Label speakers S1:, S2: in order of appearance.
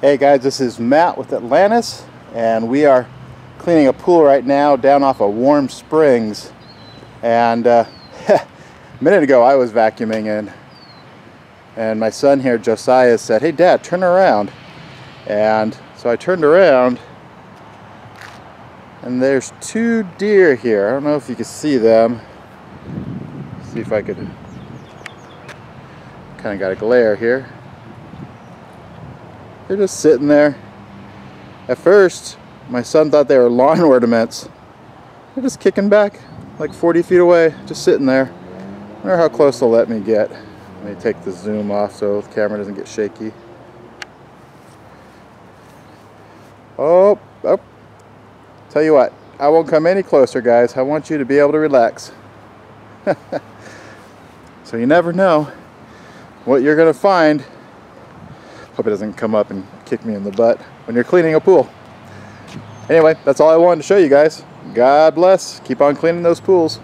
S1: Hey guys, this is Matt with Atlantis, and we are cleaning a pool right now down off of Warm Springs. And uh, a minute ago I was vacuuming and and my son here, Josiah, said, hey dad, turn around. And so I turned around and there's two deer here. I don't know if you can see them. see if I could kind of got a glare here. They're just sitting there. At first, my son thought they were lawn ornaments. They're just kicking back like 40 feet away, just sitting there. I wonder how close they'll let me get. Let me take the zoom off so the camera doesn't get shaky. Oh, oh. Tell you what, I won't come any closer, guys. I want you to be able to relax. so you never know what you're going to find Hope it doesn't come up and kick me in the butt when you're cleaning a pool. Anyway, that's all I wanted to show you guys. God bless. Keep on cleaning those pools.